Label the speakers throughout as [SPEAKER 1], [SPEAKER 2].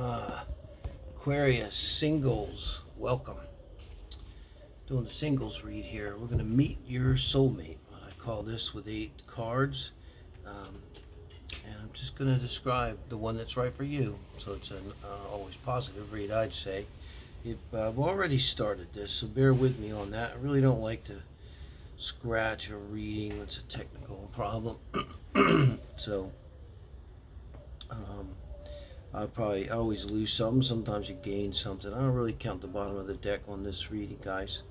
[SPEAKER 1] Uh, Aquarius singles, welcome. Doing the singles read here. We're going to meet your soulmate. I call this with eight cards. Um, and I'm just going to describe the one that's right for you. So it's an uh, always positive read, I'd say. It, uh, I've already started this, so bear with me on that. I really don't like to scratch a reading it's a technical problem. so, um, I probably always lose something. Sometimes you gain something. I don't really count the bottom of the deck on this reading, guys,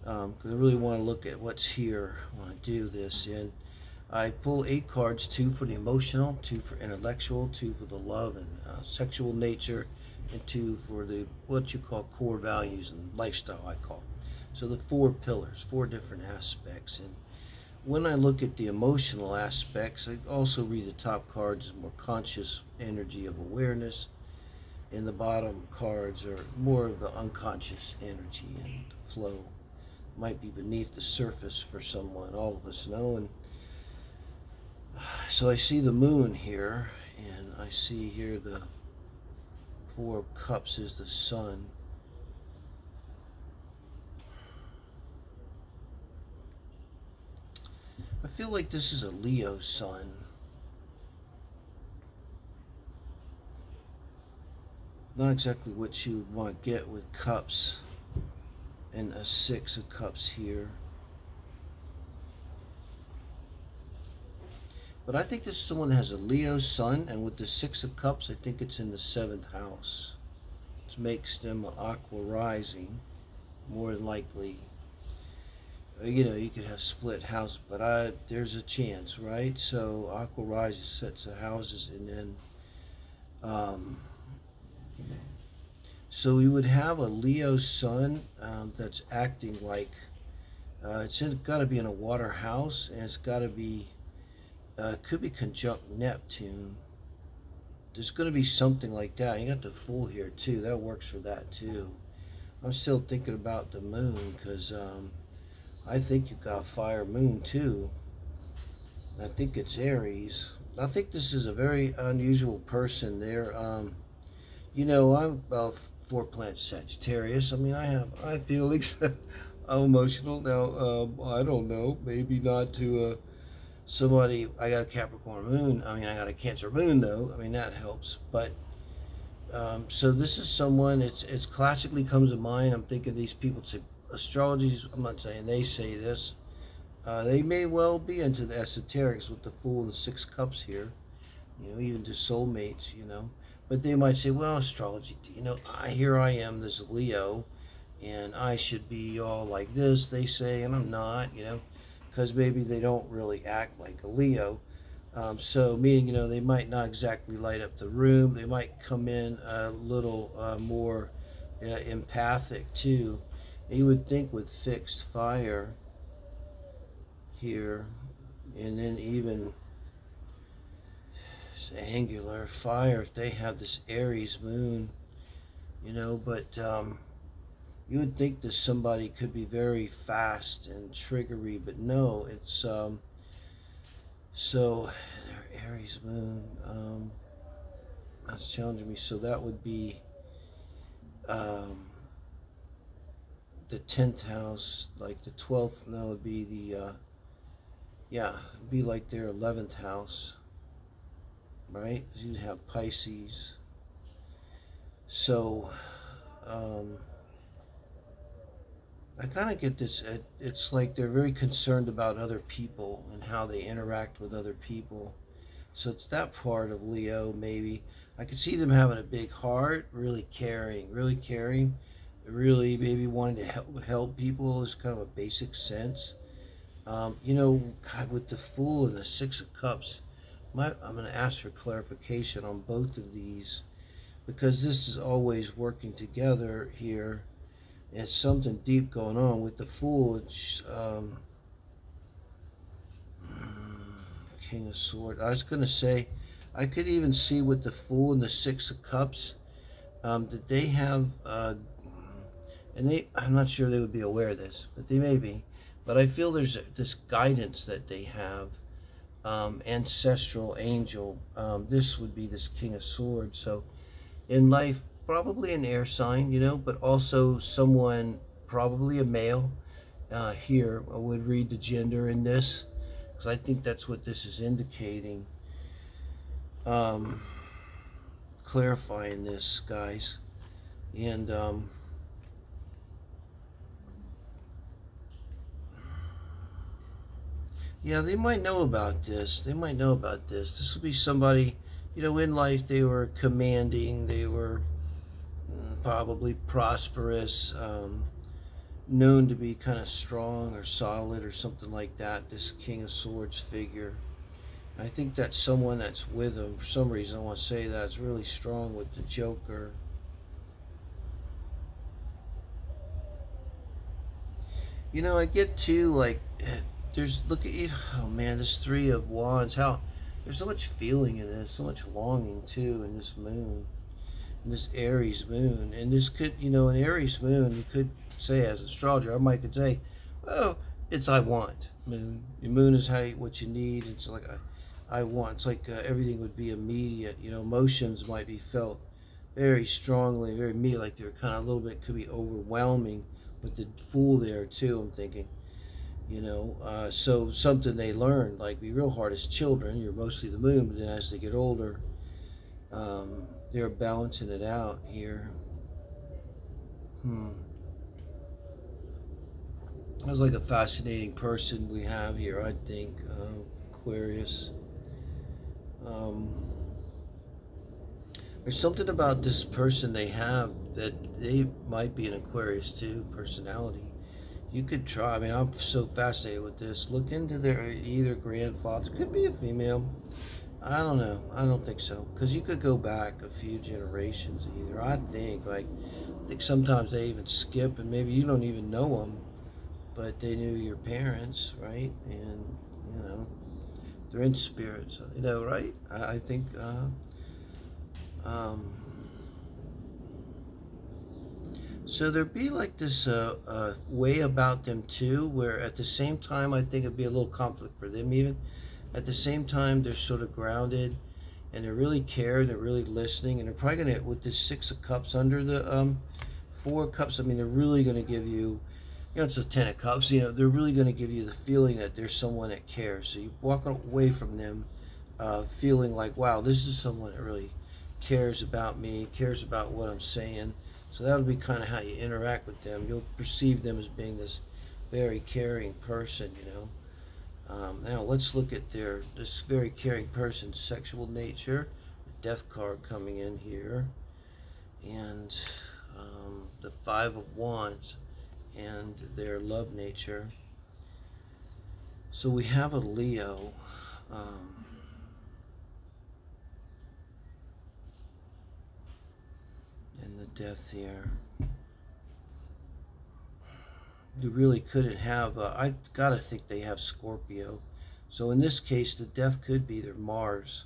[SPEAKER 1] because um, I really want to look at what's here when I do this. And I pull eight cards: two for the emotional, two for intellectual, two for the love and uh, sexual nature, and two for the what you call core values and lifestyle. I call. So the four pillars, four different aspects, and when I look at the emotional aspects, I also read the top cards more conscious energy of awareness, and the bottom cards are more of the unconscious energy and flow. Might be beneath the surface for someone, all of us know. And so I see the moon here, and I see here the four of cups is the sun. I feel like this is a Leo sun. Not exactly what you would want to get with cups and a six of cups here. But I think this is someone has a Leo sun, and with the Six of Cups, I think it's in the seventh house. Which makes them aqua rising, more likely you know, you could have split house, but I there's a chance, right? So Aqua sets the houses, and then, um, so we would have a Leo sun um, that's acting like uh, it's got to be in a water house, and it's got to be uh, could be conjunct Neptune. There's going to be something like that. You got the Fool here too. That works for that too. I'm still thinking about the moon because. Um, I think you've got fire moon too. I think it's Aries. I think this is a very unusual person. There, um, you know, I'm about four plant Sagittarius. I mean, I have I feelings. I'm emotional now. Um, I don't know. Maybe not to uh, somebody. I got a Capricorn moon. I mean, I got a Cancer moon though. I mean, that helps. But um, so this is someone. It's it's classically comes to mind. I'm thinking these people say astrology, I'm not saying they say this, uh, they may well be into the esoterics with the Fool and the Six Cups here, you know, even to soulmates, you know. But they might say, well, astrology, you know, I, here I am, this Leo, and I should be all like this, they say, and I'm not, you know, because maybe they don't really act like a Leo. Um, so, meaning, you know, they might not exactly light up the room. They might come in a little uh, more uh, empathic too. You would think with fixed fire here, and then even angular fire, if they have this Aries moon, you know, but um, you would think that somebody could be very fast and triggery, but no, it's um, so their Aries moon. Um, that's challenging me. So that would be um, the 10th house, like the 12th, no, would be the, uh, yeah, be like their 11th house, right? You'd have Pisces. So, um, I kind of get this, it, it's like they're very concerned about other people and how they interact with other people. So it's that part of Leo, maybe. I could see them having a big heart, really caring, really caring really maybe wanting to help help people is kind of a basic sense. Um, you know, God, with the Fool and the Six of Cups, my, I'm going to ask for clarification on both of these because this is always working together here. It's something deep going on with the Fool. It's um, King of Swords. I was going to say, I could even see with the Fool and the Six of Cups um, that they have uh, and they i'm not sure they would be aware of this but they may be but i feel there's this guidance that they have um, ancestral angel um, this would be this king of swords so in life, probably an air sign, you know, but also someone, probably a male. Uh, here, I would read the gender in this because I think that's what this is indicating. Um, clarifying this, guys. And, um, yeah, they might know about this. They might know about this. This will be somebody, you know, in life they were commanding, they were mm, probably prosperous, um, known to be kind of strong or solid or something like that. This King of Swords figure. I think that's someone that's with them. For some reason, I want to say that it's really strong with the Joker. You know, I get to like, there's look at you. Oh man, this three of wands. How there's so much feeling in this, so much longing too in this moon, in this Aries moon, and this could, you know, an Aries moon. You could say as an astrologer, I might could say, well, it's I want moon. Your moon is how what you need. It's like I, I want. It's like uh, everything would be immediate. You know, emotions might be felt very strongly, very me, like they're kind of a little bit could be overwhelming. But the fool there too. I'm thinking, you know, uh, so something they learn like be real hard as children. You're mostly the moon, but then as they get older, um, they're balancing it out here. Hmm. That's like a fascinating person we have here, I think, uh, Aquarius. Um, there's something about this person they have that they might be an Aquarius too, personality. You could try. I mean, I'm so fascinated with this. Look into their either grandfather. Could be a female. I don't know. I don't think so. Because you could go back a few generations either. I think, like, I think sometimes they even skip and maybe you don't even know them but they knew your parents, right? And you know, they're in spirits, you know, right? I, I think. Uh, um, so there'd be like this uh, uh, way about them too, where at the same time I think it'd be a little conflict for them even. At the same time, they're sort of grounded, and they're really caring, they're really listening, and they're probably gonna with this six of cups under the um, four cups. I mean, they're really gonna give you you know, it's a ten of cups, you know, they're really going to give you the feeling that there's someone that cares. So you walk away from them uh, feeling like, wow, this is someone that really cares about me, cares about what I'm saying. So that'll be kind of how you interact with them. You'll perceive them as being this very caring person, you know. Um, now let's look at their this very caring person's sexual nature. The death card coming in here, and um, the five of wands and their love nature. So we have a Leo. Um, and the death here. You really couldn't have, uh, I gotta think they have Scorpio. So in this case, the death could be their Mars.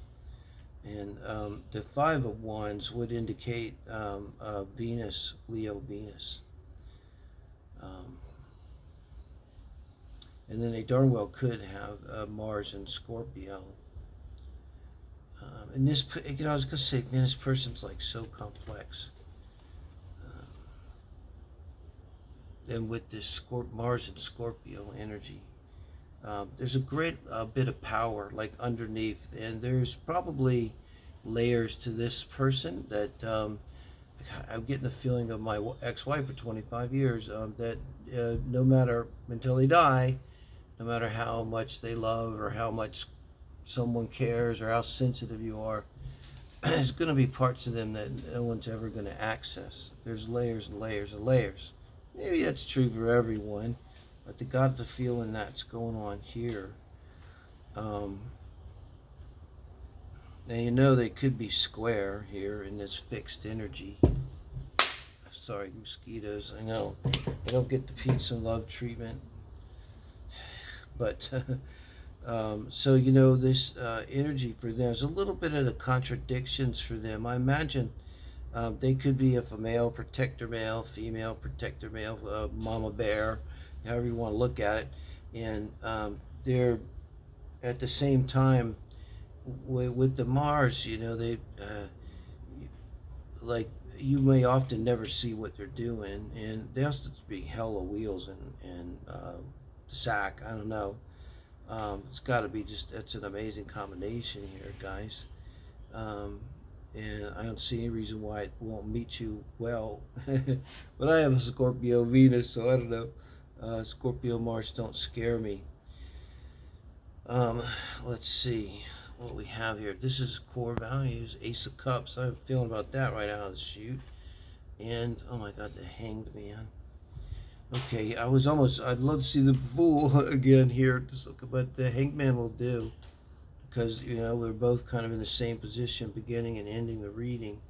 [SPEAKER 1] And um, the Five of Wands would indicate um, uh, Venus, Leo Venus. Um, and then they darn well could have uh, Mars and Scorpio. Um, and this, you know, I was gonna say, man, this person's like so complex. Um, and with this Scorp Mars and Scorpio energy, um, there's a great uh, bit of power like underneath, and there's probably layers to this person that um, I'm getting the feeling of my ex-wife for 25 years um, that uh, no matter until they die, no matter how much they love or how much someone cares or how sensitive you are, there's going to be parts of them that no one's ever going to access. There's layers and layers and layers. Maybe that's true for everyone, but they got the feeling that's going on here. Um, now you know they could be square here in this fixed energy. Sorry, mosquitoes, I know. They don't get the peace and love treatment. But, um, so you know, this uh, energy for them is a little bit of the contradictions for them. I imagine um, they could be if a male protector male, female protector male, uh, mama bear, however you want to look at it. And um, they're at the same time with, the Mars, you know, they uh, like you may often never see what they're doing, and there has to be hella wheels and and uh, sack. I don't know. Um, it's got to be just it's an amazing combination here, guys. Um, and I don't see any reason why it won't meet you well. but I have a Scorpio Venus, so I don't know. Uh, Scorpio Mars don't scare me. Um, let's see what we have here. This is core values, Ace of Cups. I'm feeling about that right out of the chute. And, oh my God, the Hanged Man. Okay, I was almost, I'd love to see the Fool again here, but the Hanged Man will do. Because, you know, we're both kind of in the same position, beginning and ending the reading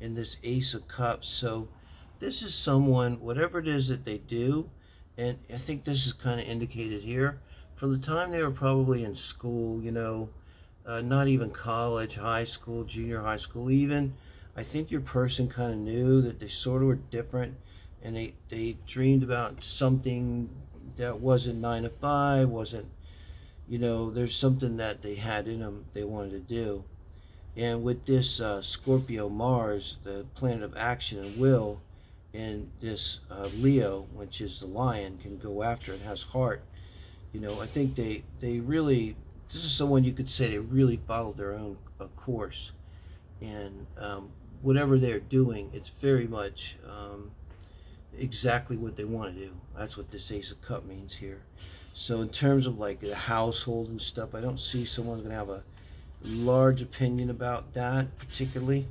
[SPEAKER 1] in this Ace of Cups. So, this is someone, whatever it is that they do, and I think this is kind of indicated here, from the time they were probably in school, you know, uh, not even college, high school, junior high school, even. I think your person kind of knew that they sort of were different and they, they dreamed about something that wasn't nine to five, wasn't, you know, there's something that they had in them they wanted to do. And with this uh, Scorpio Mars, the planet of action and will, and this uh, Leo, which is the lion, can go after and has heart. You know, I think they, they really this is someone you could say they really followed their own uh, course and um, whatever they're doing it's very much um, exactly what they want to do that's what this ace of cup means here so in terms of like the household and stuff i don't see someone's going to have a large opinion about that particularly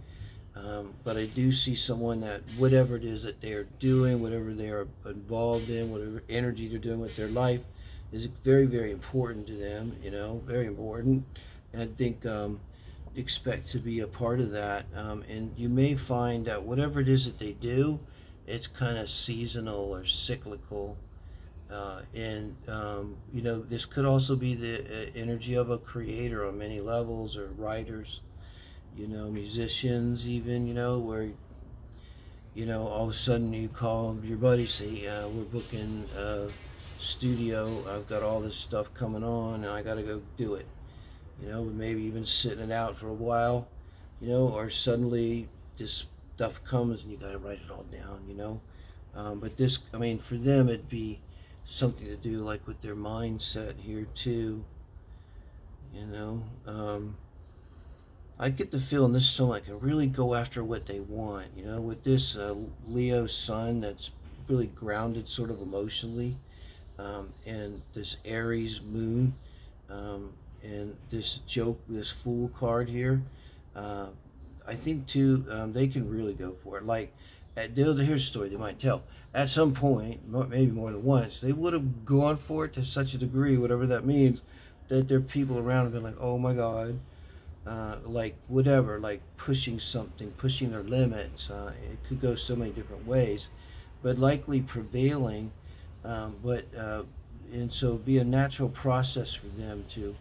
[SPEAKER 1] um, but I do see someone that whatever it is that they're doing, whatever they are involved in, whatever energy they're doing with their life, is very, very important to them, you know, very important. And I think um, expect to be a part of that. Um, and you may find that whatever it is that they do, it's kind of seasonal or cyclical. Uh, and, um, you know, this could also be the uh, energy of a creator on many levels or writers, you know, musicians even, you know, where, you know, all of a sudden you call your buddy, say, uh, we're booking a studio. I've got all this stuff coming on and I got to go do it. You know, maybe even sitting it out for a while, you know, or suddenly this stuff comes and you got to write it all down, you know. Um, but this, I mean, for them, it'd be something to do like with their mindset here too, you know. Um, I get the feeling this is someone can really go after what they want, you know, with this uh, Leo sun that's really grounded sort of emotionally um, and this Aries moon um, and this joke, this fool card here. Uh, I think too, um, they can really go for it. Like, at, here's a story they might tell. At some point, maybe more than once, they would have gone for it to such a degree, whatever that means, that their people around have been like, oh my God, uh, like whatever, like pushing something, pushing their limits. Uh, it could go so many different ways, but likely prevailing um, but uh, and so be a natural process for them to,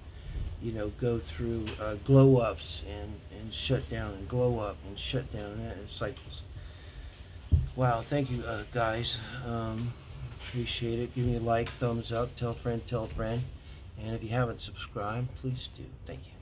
[SPEAKER 1] you know, go through uh, glow ups and and shut down and glow up and shut down and cycles. Wow, thank you uh, guys. Um, appreciate it. Give me a like, thumbs up, tell friend, tell friend. And if you haven't subscribed, please do. Thank you.